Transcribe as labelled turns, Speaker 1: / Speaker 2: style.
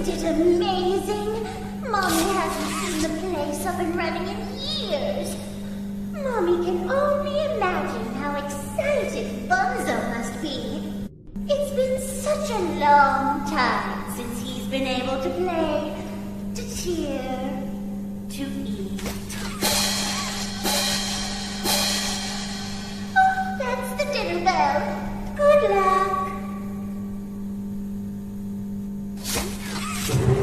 Speaker 1: Isn't it amazing? Mommy hasn't seen the place up and running in years. Mommy can only imagine how excited Bunzo must be. It's been such a long time since he's been able to play, to cheer, to eat. Oh, that's the dinner bell. Good luck. Thank you.